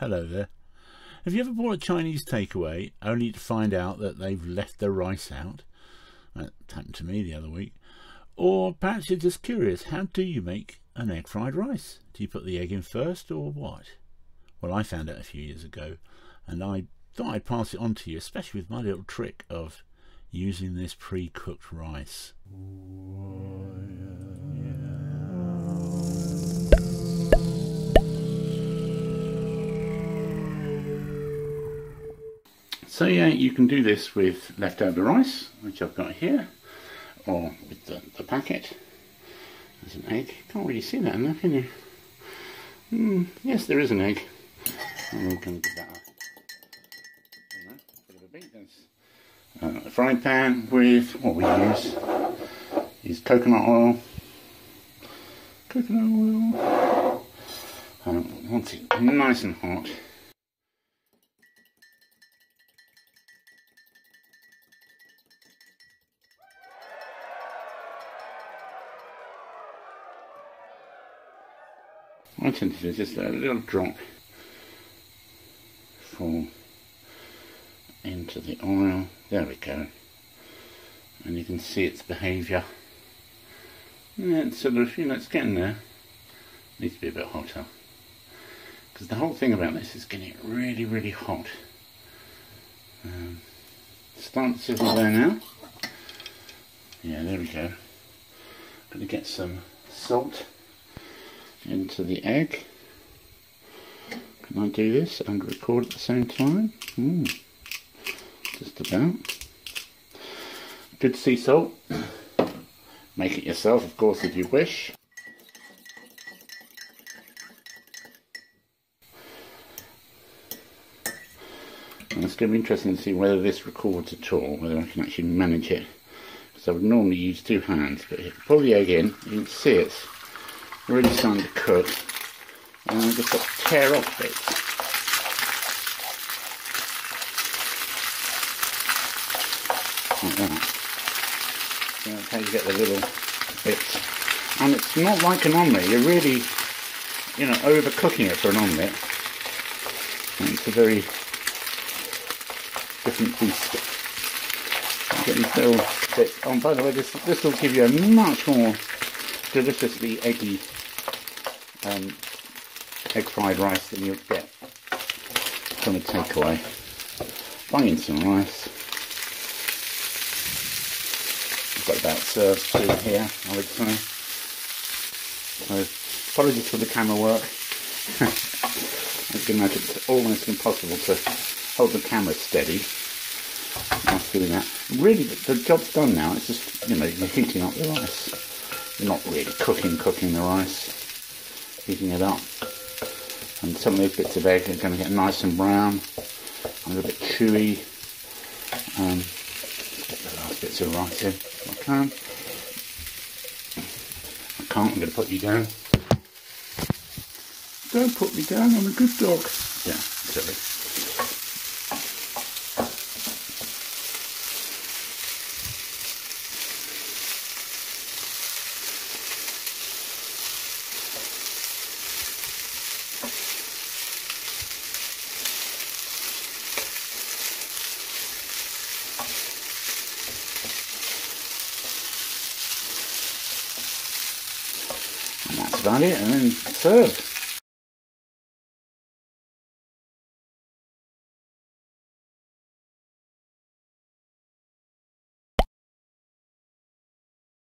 Hello there. Have you ever bought a Chinese takeaway only to find out that they've left the rice out? That happened to me the other week. Or perhaps you're just curious, how do you make an egg fried rice? Do you put the egg in first or what? Well, I found out a few years ago and I thought I'd pass it on to you, especially with my little trick of using this pre-cooked rice. So yeah, you can do this with leftover rice, which I've got here, or with the, the packet. There's an egg. Can't really see that enough, can you? Mm, yes, there is an egg. I'm going to that a, uh, a frying pan with what we use is coconut oil. Coconut oil. Um, once it's nice and hot, I tend to do just let a little drop fall into the oil. There we go. And you can see its behaviour. It's sort of, you know, it's getting there. Needs to be a bit hotter. Because the whole thing about this is getting really, really hot. Um, start to sizzle there now. Yeah, there we go. Gonna get some salt into the egg. Can I do this and record at the same time? Mm, just about. Good sea salt. Make it yourself, of course, if you wish. And it's going to be interesting to see whether this records at all, whether I can actually manage it. Because I would normally use two hands, but if you pull the egg in, you can see it's really starting to cook. And I just got to tear off bits. Like that. So that's how you get the little bits. And it's not like an omelette, you're really, you know, overcooking it for an omelette. And it's a very different beast. Get these little bits. Oh, by the way, this this will give you a much more deliciously eggy um, egg fried rice than you'd get from a takeaway. In some rice. I've got about served two here, I would say. So, apologies for the camera work. You can imagine, it's almost impossible to hold the camera steady after doing that. Really, the job's done now. It's just, you know, you're heating up the rice. You're not really cooking, cooking the rice heating it up. And some of these bits of egg are going to get nice and brown, a little bit chewy. Um, get the last bits of rice in if I can. I can't, I'm going to put you down. Don't put me down, I'm a good dog. Yeah, silly. About it and then serve.